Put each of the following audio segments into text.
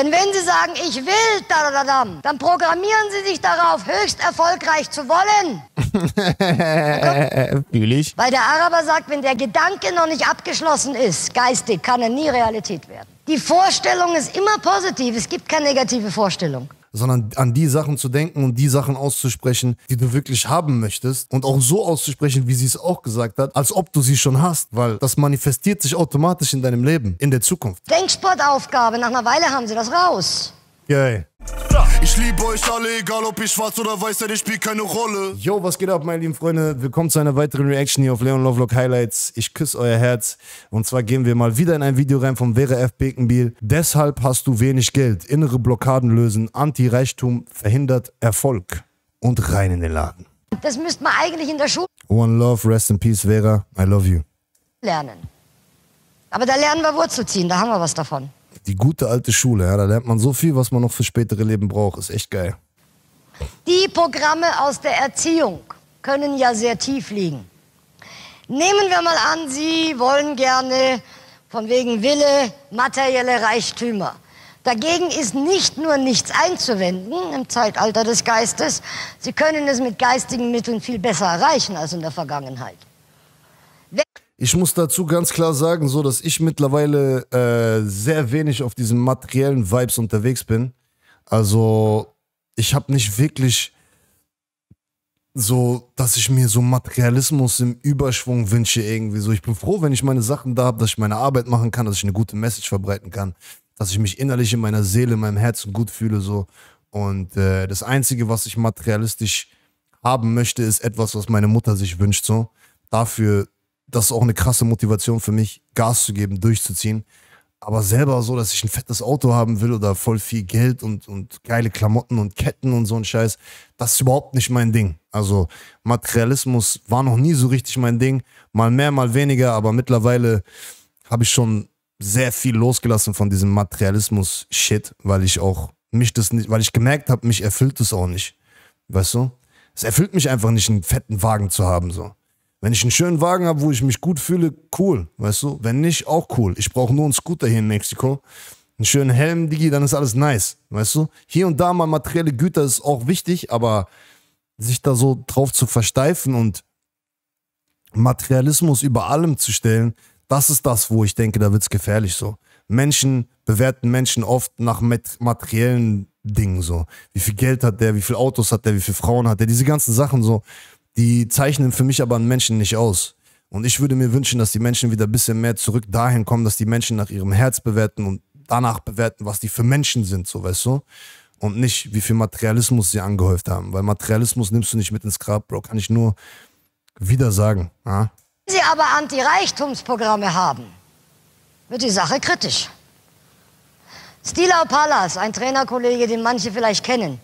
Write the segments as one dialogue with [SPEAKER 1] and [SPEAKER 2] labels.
[SPEAKER 1] Denn wenn Sie sagen, ich will, da, da, da, dann programmieren Sie sich darauf, höchst erfolgreich zu wollen.
[SPEAKER 2] Fühl ich.
[SPEAKER 1] Weil der Araber sagt, wenn der Gedanke noch nicht abgeschlossen ist, geistig, kann er nie Realität werden. Die Vorstellung ist immer positiv, es gibt keine negative Vorstellung
[SPEAKER 2] sondern an die Sachen zu denken und die Sachen auszusprechen, die du wirklich haben möchtest und auch so auszusprechen, wie sie es auch gesagt hat, als ob du sie schon hast, weil das manifestiert sich automatisch in deinem Leben, in der Zukunft.
[SPEAKER 1] Denksportaufgabe, nach einer Weile haben sie das raus.
[SPEAKER 2] Geil.
[SPEAKER 3] Ich liebe euch alle, egal ob ich schwarz oder weiß, denn ich spielt keine Rolle.
[SPEAKER 2] Yo, was geht ab, meine lieben Freunde? Willkommen zu einer weiteren Reaction hier auf Leon Lovelock Highlights. Ich küsse euer Herz. Und zwar gehen wir mal wieder in ein Video rein vom Vera F. Bekenbiel. Deshalb hast du wenig Geld. Innere Blockaden lösen. Anti-Reichtum verhindert Erfolg. Und rein in den Laden.
[SPEAKER 1] Das müsste man eigentlich in der Schule
[SPEAKER 2] One Love, rest in peace, Vera. I love you.
[SPEAKER 1] lernen. Aber da lernen wir Wurzel ziehen, da haben wir was davon.
[SPEAKER 2] Die gute alte Schule, ja, da lernt man so viel, was man noch für spätere Leben braucht. Ist echt geil.
[SPEAKER 1] Die Programme aus der Erziehung können ja sehr tief liegen. Nehmen wir mal an, Sie wollen gerne von wegen Wille materielle Reichtümer. Dagegen ist nicht nur nichts einzuwenden im Zeitalter des Geistes, Sie können es mit geistigen Mitteln viel besser erreichen als in der Vergangenheit.
[SPEAKER 2] Ich muss dazu ganz klar sagen, so dass ich mittlerweile äh, sehr wenig auf diesen materiellen Vibes unterwegs bin. Also ich habe nicht wirklich so, dass ich mir so Materialismus im Überschwung wünsche irgendwie so. Ich bin froh, wenn ich meine Sachen da habe, dass ich meine Arbeit machen kann, dass ich eine gute Message verbreiten kann, dass ich mich innerlich in meiner Seele, in meinem Herzen gut fühle so. Und äh, das Einzige, was ich materialistisch haben möchte, ist etwas, was meine Mutter sich wünscht so. Dafür das ist auch eine krasse Motivation für mich, Gas zu geben, durchzuziehen. Aber selber so, dass ich ein fettes Auto haben will oder voll viel Geld und, und geile Klamotten und Ketten und so ein Scheiß, das ist überhaupt nicht mein Ding. Also Materialismus war noch nie so richtig mein Ding. Mal mehr, mal weniger, aber mittlerweile habe ich schon sehr viel losgelassen von diesem Materialismus-Shit, weil ich auch mich das nicht, weil ich gemerkt habe, mich erfüllt es auch nicht. Weißt du? Es erfüllt mich einfach nicht, einen fetten Wagen zu haben, so. Wenn ich einen schönen Wagen habe, wo ich mich gut fühle, cool, weißt du? Wenn nicht, auch cool. Ich brauche nur einen Scooter hier in Mexiko. Einen schönen Helm, Digi, dann ist alles nice, weißt du? Hier und da mal materielle Güter ist auch wichtig, aber sich da so drauf zu versteifen und Materialismus über allem zu stellen, das ist das, wo ich denke, da wird's gefährlich so. Menschen bewerten Menschen oft nach materiellen Dingen so. Wie viel Geld hat der, wie viele Autos hat der, wie viele Frauen hat der, diese ganzen Sachen so die zeichnen für mich aber einen Menschen nicht aus. Und ich würde mir wünschen, dass die Menschen wieder ein bisschen mehr zurück dahin kommen, dass die Menschen nach ihrem Herz bewerten und danach bewerten, was die für Menschen sind, so weißt du? Und nicht, wie viel Materialismus sie angehäuft haben. Weil Materialismus nimmst du nicht mit ins Grab, Bro. Kann ich nur wieder sagen. Ja?
[SPEAKER 1] Wenn Sie aber Anti-Reichtumsprogramme haben, wird die Sache kritisch. Stilau Pallas, ein Trainerkollege, den manche vielleicht kennen,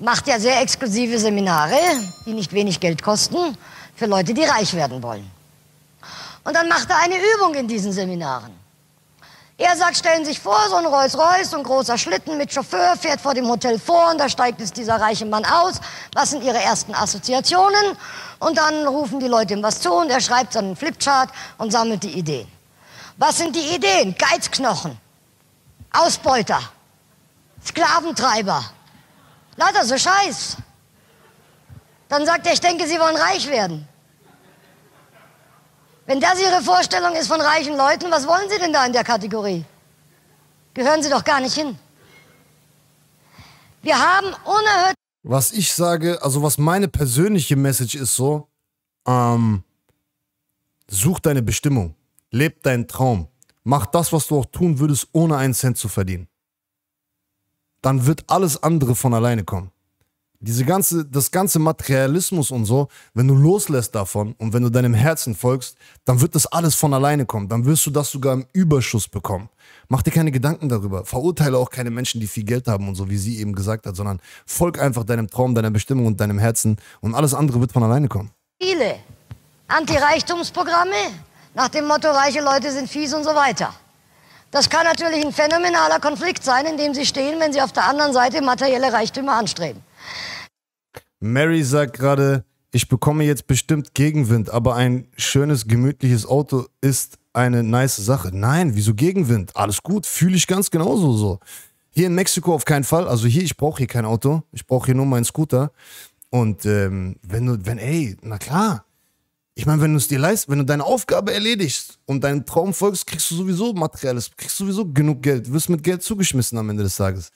[SPEAKER 1] macht ja sehr exklusive Seminare, die nicht wenig Geld kosten, für Leute, die reich werden wollen. Und dann macht er eine Übung in diesen Seminaren. Er sagt, stellen Sie sich vor, so ein Rolls-Royce, so ein großer Schlitten mit Chauffeur fährt vor dem Hotel vor und da steigt jetzt dieser reiche Mann aus. Was sind Ihre ersten Assoziationen? Und dann rufen die Leute ihm was zu und er schreibt so einen Flipchart und sammelt die Ideen. Was sind die Ideen? Geizknochen, Ausbeuter, Sklaventreiber, Lauter so Scheiß. Dann sagt er, ich denke, Sie wollen reich werden. Wenn das Ihre Vorstellung ist von reichen Leuten, was wollen Sie denn da in der Kategorie? Gehören Sie doch gar nicht hin. Wir haben unerhört.
[SPEAKER 2] Was ich sage, also was meine persönliche Message ist so, ähm, such deine Bestimmung, leb deinen Traum, mach das, was du auch tun würdest, ohne einen Cent zu verdienen dann wird alles andere von alleine kommen. Diese ganze, das ganze Materialismus und so, wenn du loslässt davon und wenn du deinem Herzen folgst, dann wird das alles von alleine kommen. Dann wirst du das sogar im Überschuss bekommen. Mach dir keine Gedanken darüber. Verurteile auch keine Menschen, die viel Geld haben und so, wie sie eben gesagt hat, sondern folg einfach deinem Traum, deiner Bestimmung und deinem Herzen und alles andere wird von alleine kommen.
[SPEAKER 1] Viele Anti-Reichtumsprogramme nach dem Motto, reiche Leute sind fies und so weiter. Das kann natürlich ein phänomenaler Konflikt sein, in dem sie stehen, wenn sie auf der anderen Seite materielle Reichtümer anstreben.
[SPEAKER 2] Mary sagt gerade, ich bekomme jetzt bestimmt Gegenwind, aber ein schönes, gemütliches Auto ist eine nice Sache. Nein, wieso Gegenwind? Alles gut, fühle ich ganz genauso so. Hier in Mexiko auf keinen Fall. Also hier, ich brauche hier kein Auto. Ich brauche hier nur meinen Scooter. Und ähm, wenn du, wenn, ey, na klar. Ich meine, wenn du es dir leist, wenn du deine Aufgabe erledigst und deinen Traum folgst, kriegst du sowieso Materielles, kriegst sowieso genug Geld, wirst mit Geld zugeschmissen am Ende des Tages.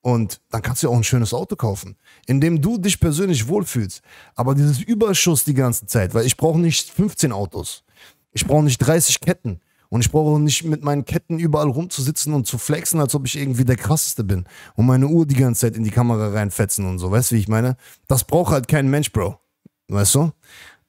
[SPEAKER 2] Und dann kannst du auch ein schönes Auto kaufen, in dem du dich persönlich wohlfühlst. Aber dieses Überschuss die ganze Zeit, weil ich brauche nicht 15 Autos. Ich brauche nicht 30 Ketten. Und ich brauche nicht mit meinen Ketten überall rumzusitzen und zu flexen, als ob ich irgendwie der krasseste bin. Und meine Uhr die ganze Zeit in die Kamera reinfetzen und so. Weißt du, wie ich meine? Das braucht halt kein Mensch, Bro. Weißt du?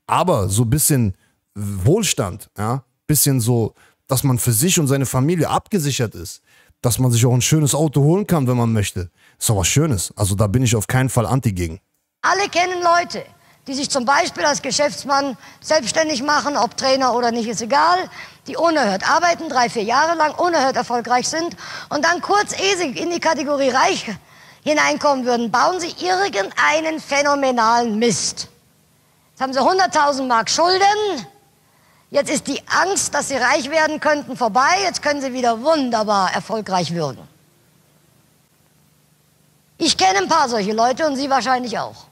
[SPEAKER 2] Aber so ein bisschen Wohlstand, ja, bisschen so, dass man für sich und seine Familie abgesichert ist, dass man sich auch ein schönes Auto holen kann, wenn man möchte, ist doch was Schönes. Also da bin ich auf keinen Fall anti gegen.
[SPEAKER 1] Alle kennen Leute, die sich zum Beispiel als Geschäftsmann selbstständig machen, ob Trainer oder nicht, ist egal, die unerhört arbeiten, drei, vier Jahre lang unerhört erfolgreich sind und dann kurz, ehe sie in die Kategorie reich hineinkommen würden, bauen sie irgendeinen phänomenalen Mist. Jetzt haben sie 100.000 Mark Schulden. Jetzt ist die Angst, dass sie reich werden könnten, vorbei. Jetzt können sie wieder wunderbar erfolgreich wirken. Ich kenne ein paar solche Leute und Sie wahrscheinlich auch.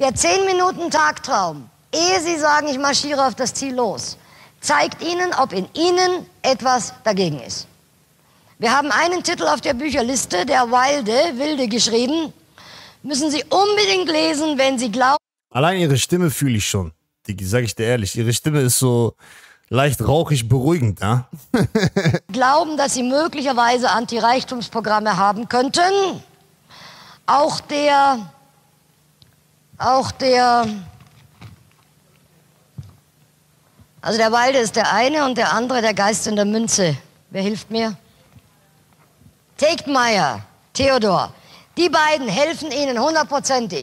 [SPEAKER 1] Der 10 Minuten Tagtraum, ehe Sie sagen, ich marschiere auf das Ziel los, zeigt Ihnen, ob in Ihnen etwas dagegen ist. Wir haben einen Titel auf der Bücherliste, der Wilde, Wilde geschrieben. Müssen Sie unbedingt lesen, wenn Sie glauben,
[SPEAKER 2] Allein ihre Stimme fühle ich schon. Die sage ich dir ehrlich. Ihre Stimme ist so leicht rauchig beruhigend, ja?
[SPEAKER 1] glauben, dass sie möglicherweise Anti-Reichtumsprogramme haben könnten. Auch der, auch der, also der Walde ist der eine und der andere der Geist in der Münze. Wer hilft mir? Tegtmeier, Theodor. Die beiden helfen ihnen hundertprozentig.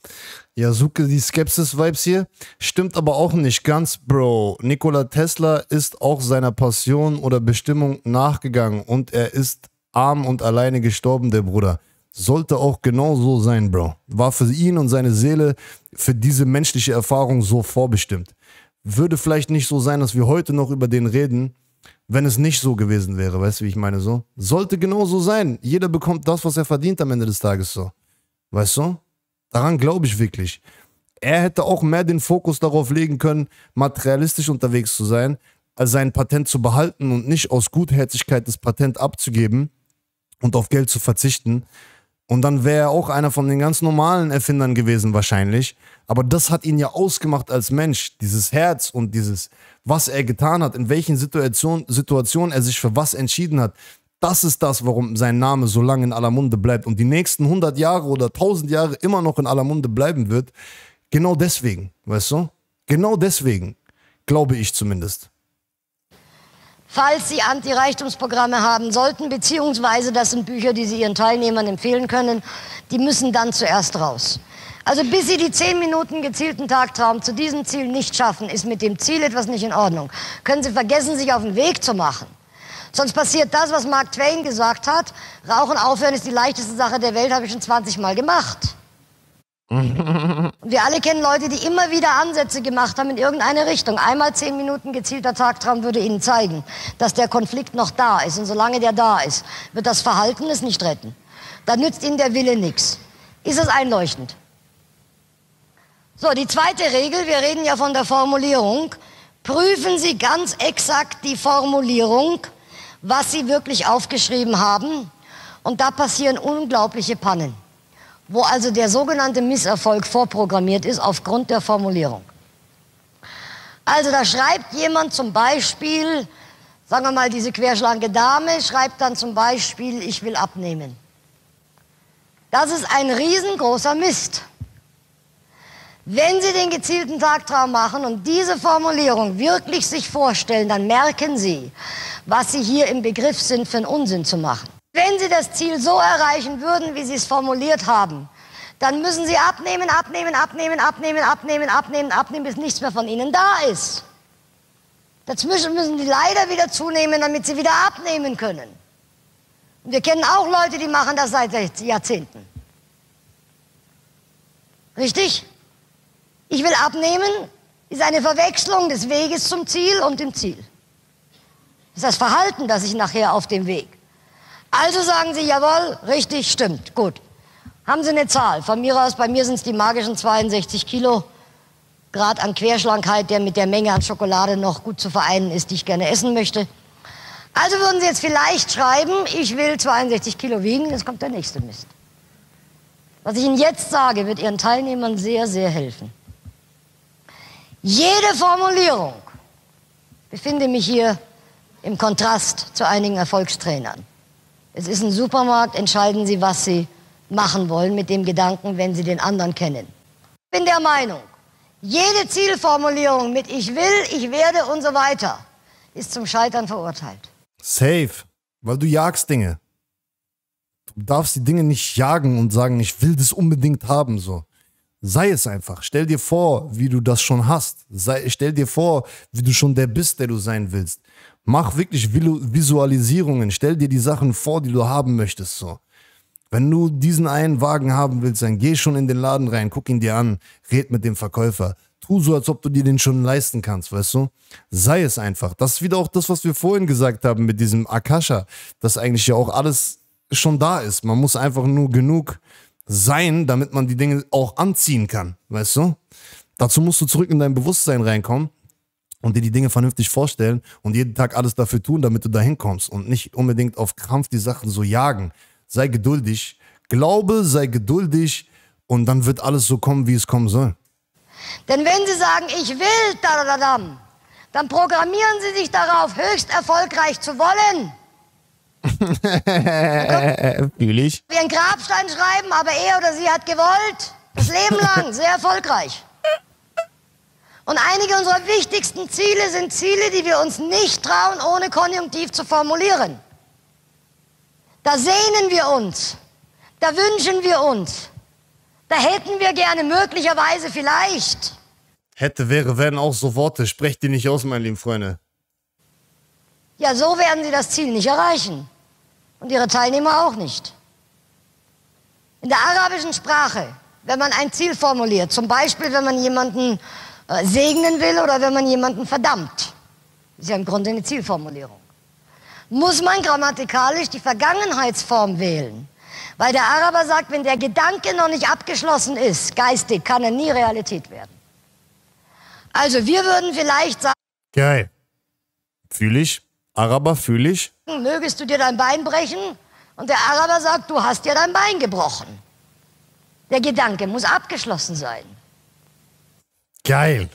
[SPEAKER 2] Ja, Suke, die Skepsis-Vibes hier. Stimmt aber auch nicht ganz, Bro. Nikola Tesla ist auch seiner Passion oder Bestimmung nachgegangen und er ist arm und alleine gestorben, der Bruder. Sollte auch genau so sein, Bro. War für ihn und seine Seele für diese menschliche Erfahrung so vorbestimmt. Würde vielleicht nicht so sein, dass wir heute noch über den reden, wenn es nicht so gewesen wäre. Weißt du, wie ich meine so? Sollte genau so sein. Jeder bekommt das, was er verdient am Ende des Tages so. Weißt du? Daran glaube ich wirklich. Er hätte auch mehr den Fokus darauf legen können, materialistisch unterwegs zu sein, als sein Patent zu behalten und nicht aus Gutherzigkeit das Patent abzugeben und auf Geld zu verzichten. Und dann wäre er auch einer von den ganz normalen Erfindern gewesen wahrscheinlich. Aber das hat ihn ja ausgemacht als Mensch. Dieses Herz und dieses, was er getan hat, in welchen Situation, Situationen er sich für was entschieden hat. Das ist das, warum sein Name so lange in aller Munde bleibt und die nächsten 100 Jahre oder 1000 Jahre immer noch in aller Munde bleiben wird. Genau deswegen, weißt du? Genau deswegen, glaube ich zumindest.
[SPEAKER 1] Falls Sie Anti-Reichtumsprogramme haben sollten, beziehungsweise das sind Bücher, die Sie Ihren Teilnehmern empfehlen können, die müssen dann zuerst raus. Also bis Sie die 10 Minuten gezielten Tagtraum zu diesem Ziel nicht schaffen, ist mit dem Ziel etwas nicht in Ordnung. Können Sie vergessen, sich auf den Weg zu machen. Sonst passiert das, was Mark Twain gesagt hat. Rauchen aufhören ist die leichteste Sache der Welt, habe ich schon 20 Mal gemacht. Und wir alle kennen Leute, die immer wieder Ansätze gemacht haben in irgendeine Richtung. Einmal zehn Minuten gezielter Tagtraum würde ihnen zeigen, dass der Konflikt noch da ist. Und solange der da ist, wird das Verhalten es nicht retten. Da nützt ihnen der Wille nichts. Ist es einleuchtend? So, die zweite Regel, wir reden ja von der Formulierung. Prüfen Sie ganz exakt die Formulierung was sie wirklich aufgeschrieben haben. Und da passieren unglaubliche Pannen, wo also der sogenannte Misserfolg vorprogrammiert ist aufgrund der Formulierung. Also da schreibt jemand zum Beispiel, sagen wir mal, diese querschlanke Dame schreibt dann zum Beispiel, ich will abnehmen. Das ist ein riesengroßer Mist. Wenn Sie den gezielten Tagtraum machen und diese Formulierung wirklich sich vorstellen, dann merken Sie, was Sie hier im Begriff sind, für einen Unsinn zu machen. Wenn Sie das Ziel so erreichen würden, wie Sie es formuliert haben, dann müssen Sie abnehmen, abnehmen, abnehmen, abnehmen, abnehmen, abnehmen, abnehmen, bis nichts mehr von Ihnen da ist. Dazwischen müssen die leider wieder zunehmen, damit sie wieder abnehmen können. Und wir kennen auch Leute, die machen das seit Jahrzehnten. Richtig? Ich will abnehmen, ist eine Verwechslung des Weges zum Ziel und dem Ziel. Das ist das Verhalten, das ich nachher auf dem Weg. Also sagen Sie, jawohl, richtig, stimmt, gut. Haben Sie eine Zahl? Von mir aus, bei mir sind es die magischen 62 Kilo. Grad an Querschlankheit, der mit der Menge an Schokolade noch gut zu vereinen ist, die ich gerne essen möchte. Also würden Sie jetzt vielleicht schreiben, ich will 62 Kilo wiegen, jetzt kommt der nächste Mist. Was ich Ihnen jetzt sage, wird Ihren Teilnehmern sehr, sehr helfen. Jede Formulierung befinde mich hier im Kontrast zu einigen Erfolgstrainern. Es ist ein Supermarkt, entscheiden Sie, was Sie machen wollen mit dem Gedanken, wenn Sie den anderen kennen. Ich bin der Meinung, jede Zielformulierung mit ich will, ich werde und so weiter ist zum Scheitern verurteilt.
[SPEAKER 2] Safe, weil du jagst Dinge. Du darfst die Dinge nicht jagen und sagen, ich will das unbedingt haben, so. Sei es einfach. Stell dir vor, wie du das schon hast. Sei, stell dir vor, wie du schon der bist, der du sein willst. Mach wirklich Visualisierungen. Stell dir die Sachen vor, die du haben möchtest, so. Wenn du diesen einen Wagen haben willst, dann geh schon in den Laden rein, guck ihn dir an, red mit dem Verkäufer. Tu so, als ob du dir den schon leisten kannst, weißt du? Sei es einfach. Das ist wieder auch das, was wir vorhin gesagt haben mit diesem Akasha, dass eigentlich ja auch alles schon da ist. Man muss einfach nur genug sein, damit man die Dinge auch anziehen kann, weißt du? Dazu musst du zurück in dein Bewusstsein reinkommen und dir die Dinge vernünftig vorstellen und jeden Tag alles dafür tun, damit du dahin kommst und nicht unbedingt auf Krampf die Sachen so jagen. Sei geduldig, glaube, sei geduldig und dann wird alles so kommen, wie es kommen soll.
[SPEAKER 1] Denn wenn Sie sagen, ich will, da, da, da, dann programmieren Sie sich darauf, höchst erfolgreich zu wollen.
[SPEAKER 2] Fühl ich.
[SPEAKER 1] Wie ein Grabstein schreiben, aber er oder sie hat gewollt. Das Leben lang, sehr erfolgreich. Und einige unserer wichtigsten Ziele sind Ziele, die wir uns nicht trauen, ohne Konjunktiv zu formulieren. Da sehnen wir uns, da wünschen wir uns, da hätten wir gerne möglicherweise vielleicht.
[SPEAKER 2] Hätte, wäre, werden auch so Worte. Sprecht die nicht aus, meine lieben Freunde.
[SPEAKER 1] Ja, so werden sie das Ziel nicht erreichen. Und ihre Teilnehmer auch nicht. In der arabischen Sprache, wenn man ein Ziel formuliert, zum Beispiel wenn man jemanden äh, segnen will oder wenn man jemanden verdammt, ist ja im Grunde eine Zielformulierung, muss man grammatikalisch die Vergangenheitsform wählen. Weil der Araber sagt, wenn der Gedanke noch nicht abgeschlossen ist, geistig, kann er nie Realität werden. Also wir würden vielleicht sagen,
[SPEAKER 2] Geil. Fühl ich. Araber, fühl ich.
[SPEAKER 1] mögest du dir dein Bein brechen? Und der Araber sagt, du hast dir dein Bein gebrochen. Der Gedanke muss abgeschlossen sein.
[SPEAKER 2] Geil.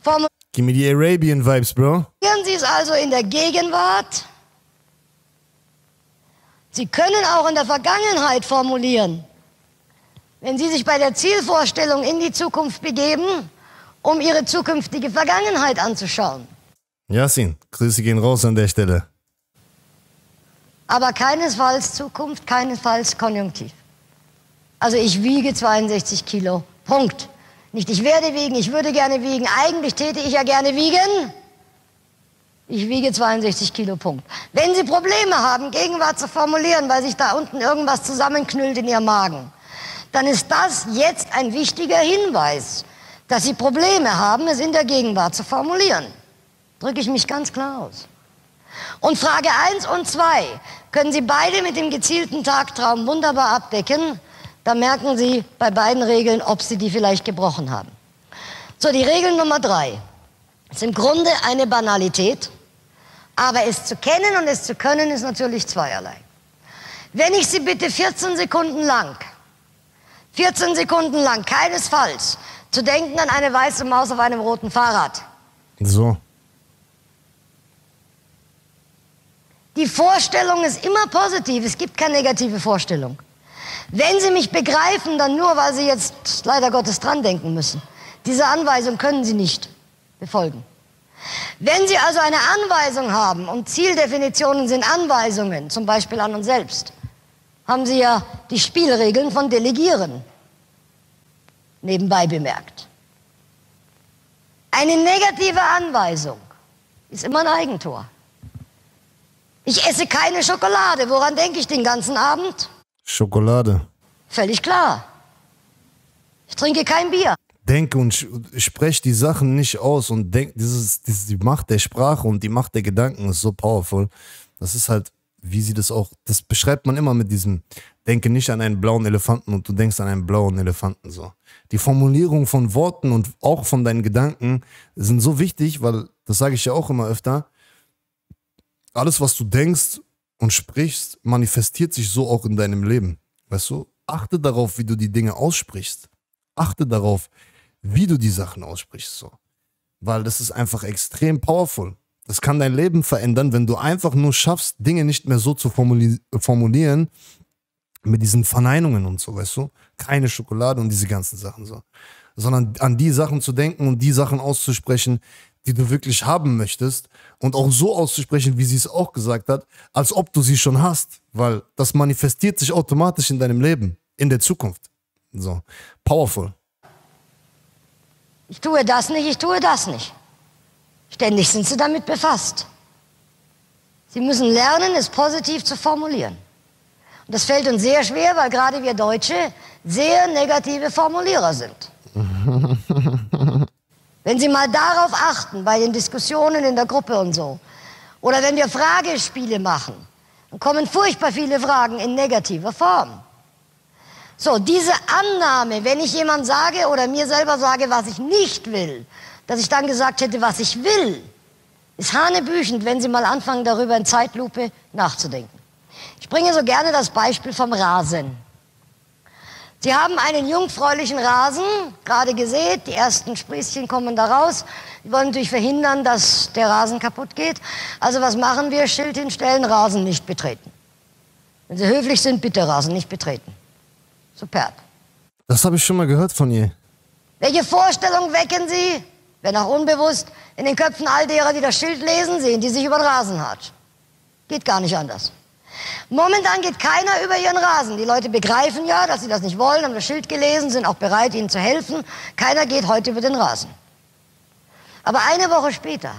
[SPEAKER 1] Formulieren
[SPEAKER 2] Gib mir die Arabian Vibes, Bro.
[SPEAKER 1] Sie es also in der Gegenwart. Sie können auch in der Vergangenheit formulieren. Wenn Sie sich bei der Zielvorstellung in die Zukunft begeben, um Ihre zukünftige Vergangenheit anzuschauen.
[SPEAKER 2] Yasin, Grüße gehen raus an der Stelle.
[SPEAKER 1] Aber keinesfalls Zukunft, keinesfalls Konjunktiv. Also ich wiege 62 Kilo. Punkt. Nicht ich werde wiegen, ich würde gerne wiegen. Eigentlich täte ich ja gerne wiegen. Ich wiege 62 Kilo. Punkt. Wenn Sie Probleme haben, Gegenwart zu formulieren, weil sich da unten irgendwas zusammenknüllt in Ihrem Magen, dann ist das jetzt ein wichtiger Hinweis, dass Sie Probleme haben, es in der Gegenwart zu formulieren. Drücke ich mich ganz klar aus. Und Frage 1 und 2 können Sie beide mit dem gezielten Tagtraum wunderbar abdecken. Da merken Sie bei beiden Regeln, ob Sie die vielleicht gebrochen haben. So, die Regel Nummer 3 ist im Grunde eine Banalität, aber es zu kennen und es zu können ist natürlich zweierlei. Wenn ich Sie bitte 14 Sekunden lang, 14 Sekunden lang keinesfalls zu denken an eine weiße Maus auf einem roten Fahrrad,
[SPEAKER 2] So.
[SPEAKER 1] Die Vorstellung ist immer positiv, es gibt keine negative Vorstellung. Wenn Sie mich begreifen, dann nur, weil Sie jetzt leider Gottes dran denken müssen. Diese Anweisung können Sie nicht befolgen. Wenn Sie also eine Anweisung haben, und Zieldefinitionen sind Anweisungen, zum Beispiel an uns selbst, haben Sie ja die Spielregeln von Delegieren nebenbei bemerkt. Eine negative Anweisung ist immer ein Eigentor. Ich esse keine Schokolade. Woran denke ich den ganzen Abend?
[SPEAKER 2] Schokolade.
[SPEAKER 1] Völlig klar. Ich trinke kein Bier.
[SPEAKER 2] Denke und sch- sprech die Sachen nicht aus und denk, dieses, dieses, die Macht der Sprache und die Macht der Gedanken ist so powerful. Das ist halt, wie sie das auch, das beschreibt man immer mit diesem, denke nicht an einen blauen Elefanten und du denkst an einen blauen Elefanten so. Die Formulierung von Worten und auch von deinen Gedanken sind so wichtig, weil, das sage ich ja auch immer öfter, alles, was du denkst und sprichst, manifestiert sich so auch in deinem Leben. Weißt du? Achte darauf, wie du die Dinge aussprichst. Achte darauf, wie du die Sachen aussprichst. So. Weil das ist einfach extrem powerful. Das kann dein Leben verändern, wenn du einfach nur schaffst, Dinge nicht mehr so zu formuli formulieren, mit diesen Verneinungen und so, weißt du? Keine Schokolade und diese ganzen Sachen so. Sondern an die Sachen zu denken und die Sachen auszusprechen, die du wirklich haben möchtest und auch so auszusprechen, wie sie es auch gesagt hat, als ob du sie schon hast, weil das manifestiert sich automatisch in deinem Leben, in der Zukunft. So, powerful.
[SPEAKER 1] Ich tue das nicht, ich tue das nicht. Ständig sind sie damit befasst. Sie müssen lernen, es positiv zu formulieren. Und das fällt uns sehr schwer, weil gerade wir Deutsche sehr negative Formulierer sind. wenn Sie mal darauf achten, bei den Diskussionen in der Gruppe und so, oder wenn wir Fragespiele machen, dann kommen furchtbar viele Fragen in negativer Form. So, diese Annahme, wenn ich jemand sage oder mir selber sage, was ich nicht will, dass ich dann gesagt hätte, was ich will, ist hanebüchend, wenn Sie mal anfangen, darüber in Zeitlupe nachzudenken. Ich bringe so gerne das Beispiel vom Rasen. Sie haben einen jungfräulichen Rasen, gerade gesät, die ersten Sprießchen kommen da raus. Die wollen natürlich verhindern, dass der Rasen kaputt geht. Also was machen wir? Schild hinstellen, Rasen nicht betreten. Wenn Sie höflich sind, bitte Rasen nicht betreten. Superb.
[SPEAKER 2] Das habe ich schon mal gehört von ihr.
[SPEAKER 1] Welche Vorstellung wecken Sie, wenn auch unbewusst, in den Köpfen all derer, die das Schild lesen, sehen, die sich über den Rasen hat? Geht gar nicht anders. Momentan geht keiner über ihren Rasen. Die Leute begreifen ja, dass sie das nicht wollen, haben das Schild gelesen, sind auch bereit, ihnen zu helfen. Keiner geht heute über den Rasen. Aber eine Woche später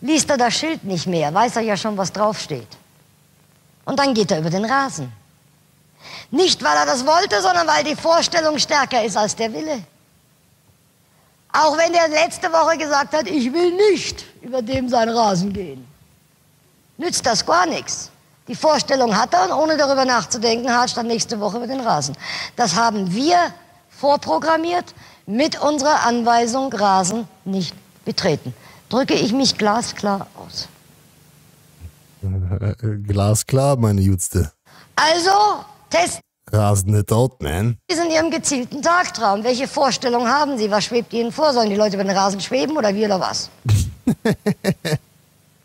[SPEAKER 1] liest er das Schild nicht mehr, weiß er ja schon, was draufsteht. Und dann geht er über den Rasen. Nicht, weil er das wollte, sondern weil die Vorstellung stärker ist als der Wille. Auch wenn der letzte Woche gesagt hat, ich will nicht über dem sein Rasen gehen, nützt das gar nichts. Die Vorstellung hat er und ohne darüber nachzudenken, hat dann nächste Woche über den Rasen. Das haben wir vorprogrammiert mit unserer Anweisung, Rasen nicht betreten. Drücke ich mich glasklar aus.
[SPEAKER 2] Glasklar, meine Jutste.
[SPEAKER 1] Also, test
[SPEAKER 2] Rasen nicht out, man.
[SPEAKER 1] Sie in Ihrem gezielten Tagtraum. Welche Vorstellung haben Sie? Was schwebt Ihnen vor? Sollen die Leute über den Rasen schweben oder wie oder was?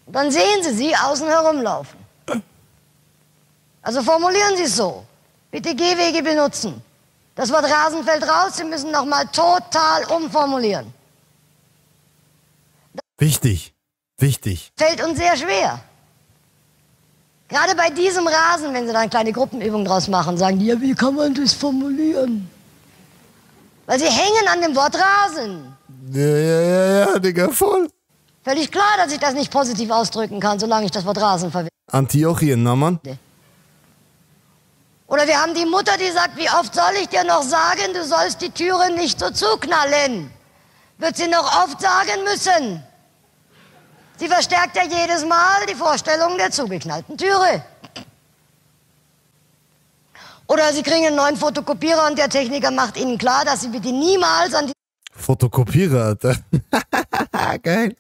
[SPEAKER 1] Dann sehen Sie sie außen herumlaufen. Also formulieren Sie es so. Bitte Gehwege benutzen. Das Wort Rasen fällt raus. Sie müssen nochmal total umformulieren.
[SPEAKER 2] Wichtig. Wichtig.
[SPEAKER 1] Fällt uns sehr schwer. Gerade bei diesem Rasen, wenn Sie da eine kleine Gruppenübung draus machen, sagen die, ja, wie kann man das formulieren? Weil Sie hängen an dem Wort Rasen.
[SPEAKER 2] Ja, ja, ja, ja, Digga, voll.
[SPEAKER 1] Völlig klar, dass ich das nicht positiv ausdrücken kann, solange ich das Wort Rasen verwende.
[SPEAKER 2] Antiochien, na Mann.
[SPEAKER 1] Oder wir haben die Mutter, die sagt, wie oft soll ich dir noch sagen, du sollst die Türe nicht so zuknallen? Wird sie noch oft sagen müssen. Sie verstärkt ja jedes Mal die Vorstellung der zugeknallten Türe. Oder Sie kriegen einen neuen Fotokopierer und der Techniker macht Ihnen klar, dass Sie bitte niemals an, die
[SPEAKER 2] Fotokopierer. Geil.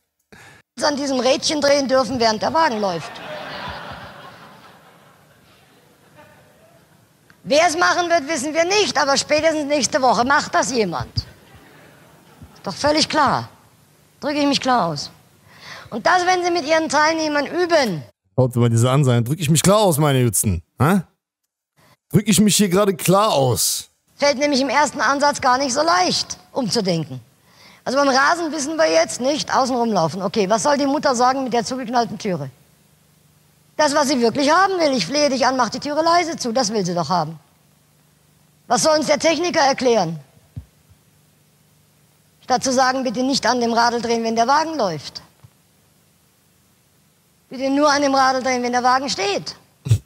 [SPEAKER 1] an diesem Rädchen drehen dürfen, während der Wagen läuft. Wer es machen wird, wissen wir nicht, aber spätestens nächste Woche macht das jemand. Doch völlig klar. Drücke ich mich klar aus. Und das, wenn Sie mit Ihren Teilnehmern üben.
[SPEAKER 2] Haut mal diese Ansagen. Drück ich mich klar aus, meine Jutzen. Hä? Drück ich mich hier gerade klar aus.
[SPEAKER 1] Fällt nämlich im ersten Ansatz gar nicht so leicht, umzudenken. Also beim Rasen wissen wir jetzt nicht, außen rumlaufen. Okay, was soll die Mutter sagen mit der zugeknallten Türe? Das, was sie wirklich haben will. Ich flehe dich an, mach die Türe leise zu. Das will sie doch haben. Was soll uns der Techniker erklären? Statt zu sagen, bitte nicht an dem Radl drehen, wenn der Wagen läuft. Bitte nur an dem Radl drehen, wenn der Wagen steht.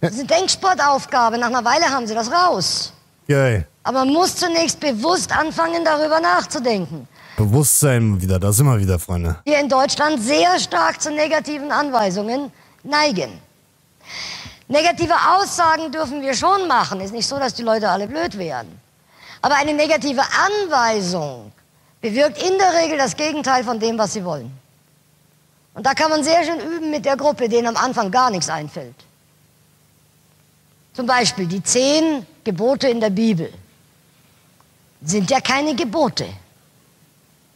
[SPEAKER 1] Das ist eine Denksportaufgabe. Nach einer Weile haben sie das raus.
[SPEAKER 2] Geil.
[SPEAKER 1] Aber man muss zunächst bewusst anfangen, darüber nachzudenken.
[SPEAKER 2] Bewusstsein wieder, da sind wir wieder, Freunde.
[SPEAKER 1] Wir in Deutschland sehr stark zu negativen Anweisungen neigen. Negative Aussagen dürfen wir schon machen. Ist nicht so, dass die Leute alle blöd wären. Aber eine negative Anweisung bewirkt in der Regel das Gegenteil von dem, was sie wollen. Und da kann man sehr schön üben mit der Gruppe, denen am Anfang gar nichts einfällt. Zum Beispiel die zehn Gebote in der Bibel sind ja keine Gebote,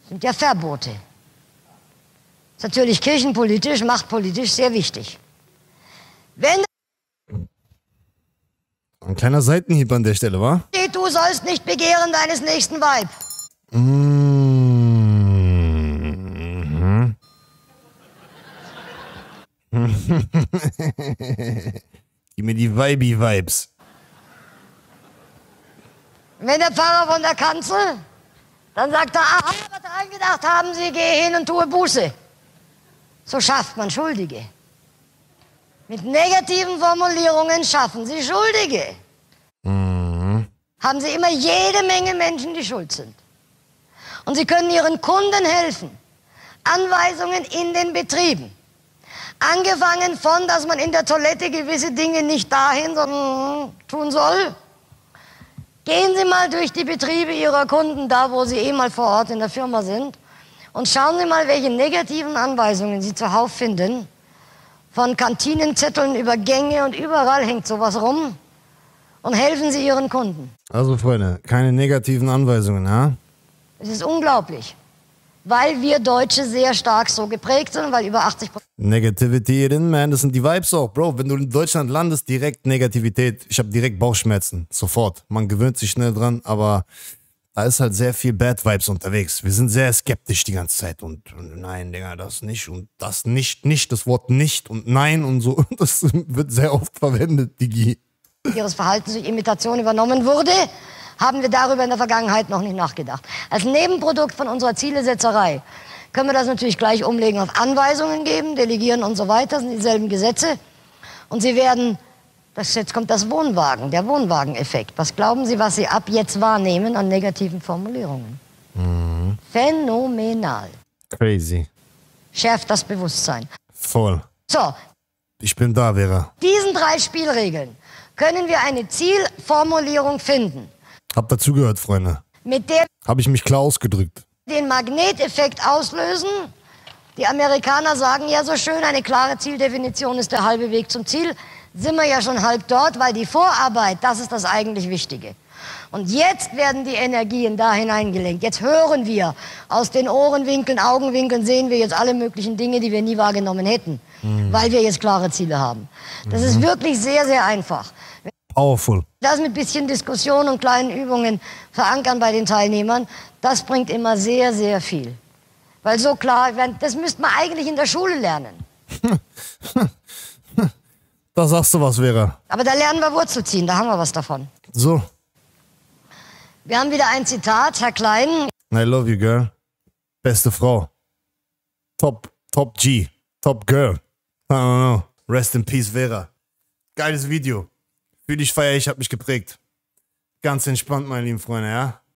[SPEAKER 1] sind ja Verbote. Ist natürlich kirchenpolitisch, machtpolitisch sehr wichtig. Wenn
[SPEAKER 2] Ein kleiner Seitenhieb an der Stelle, wa?
[SPEAKER 1] du sollst nicht begehren deines nächsten Weib,
[SPEAKER 2] Mhm. Gib mir die Vibe-Vibes.
[SPEAKER 1] wenn der Pfarrer von der Kanzel, dann sagt er, aha, was reingedacht haben Sie, geh hin und tue Buße. So schafft man Schuldige. Mit negativen Formulierungen schaffen Sie Schuldige. Haben Sie immer jede Menge Menschen, die schuld sind. Und Sie können Ihren Kunden helfen. Anweisungen in den Betrieben. Angefangen von, dass man in der Toilette gewisse Dinge nicht dahin, sondern tun soll. Gehen Sie mal durch die Betriebe Ihrer Kunden, da wo Sie eh mal vor Ort in der Firma sind, und schauen Sie mal, welche negativen Anweisungen Sie zuhauf finden. Von Kantinenzetteln über Gänge und überall hängt sowas rum. Und helfen Sie Ihren Kunden.
[SPEAKER 2] Also, Freunde, keine negativen Anweisungen, ja?
[SPEAKER 1] Es ist unglaublich, weil wir Deutsche sehr stark so geprägt sind, weil über 80%
[SPEAKER 2] Negativity in, man, das sind die Vibes auch, Bro. Wenn du in Deutschland landest, direkt Negativität. Ich habe direkt Bauchschmerzen, sofort. Man gewöhnt sich schnell dran, aber da ist halt sehr viel Bad Vibes unterwegs. Wir sind sehr skeptisch die ganze Zeit und, nein, Digga, das nicht und das nicht, nicht, das Wort nicht und nein und so. Das wird sehr oft verwendet, Digi.
[SPEAKER 1] ihres Verhaltens durch Imitation übernommen wurde, haben wir darüber in der Vergangenheit noch nicht nachgedacht. Als Nebenprodukt von unserer Zielesetzerei können wir das natürlich gleich umlegen auf Anweisungen geben, delegieren und so weiter, das sind dieselben Gesetze. Und Sie werden, das, jetzt kommt das Wohnwagen, der Wohnwageneffekt. Was glauben Sie, was Sie ab jetzt wahrnehmen an negativen Formulierungen? Phänomenal.
[SPEAKER 2] Crazy.
[SPEAKER 1] Schärft das Bewusstsein.
[SPEAKER 2] Voll.
[SPEAKER 1] So,
[SPEAKER 2] Ich bin da, Vera.
[SPEAKER 1] diesen drei Spielregeln können wir eine Zielformulierung finden,
[SPEAKER 2] Hab dazugehört, Freunde.
[SPEAKER 1] mit der
[SPEAKER 2] Habe ich mich klar ausgedrückt.
[SPEAKER 1] den Magneteffekt auslösen. Die Amerikaner sagen ja so schön, eine klare Zieldefinition ist der halbe Weg zum Ziel. Sind wir ja schon halb dort, weil die Vorarbeit, das ist das eigentlich Wichtige. Und jetzt werden die Energien da hineingelenkt. Jetzt hören wir aus den Ohrenwinkeln, Augenwinkeln, sehen wir jetzt alle möglichen Dinge, die wir nie wahrgenommen hätten, weil wir jetzt klare Ziele haben. Das ist wirklich sehr, sehr einfach.
[SPEAKER 2] Powerful.
[SPEAKER 1] Das mit bisschen Diskussion und kleinen Übungen verankern bei den Teilnehmern, das bringt immer sehr, sehr viel. Weil so klar, das müsste man eigentlich in der Schule lernen.
[SPEAKER 2] Da sagst du was, Vera.
[SPEAKER 1] Aber da lernen wir Wurzel ziehen, da haben wir was davon.
[SPEAKER 2] So.
[SPEAKER 1] Wir haben wieder ein Zitat, Herr Klein.
[SPEAKER 2] I love you, girl. Beste Frau. Top, top G. Top Girl. I don't know. Rest in peace, Vera. Geiles Video. Fühl dich feier, ich hab mich geprägt. Ganz entspannt, meine lieben Freunde, ja?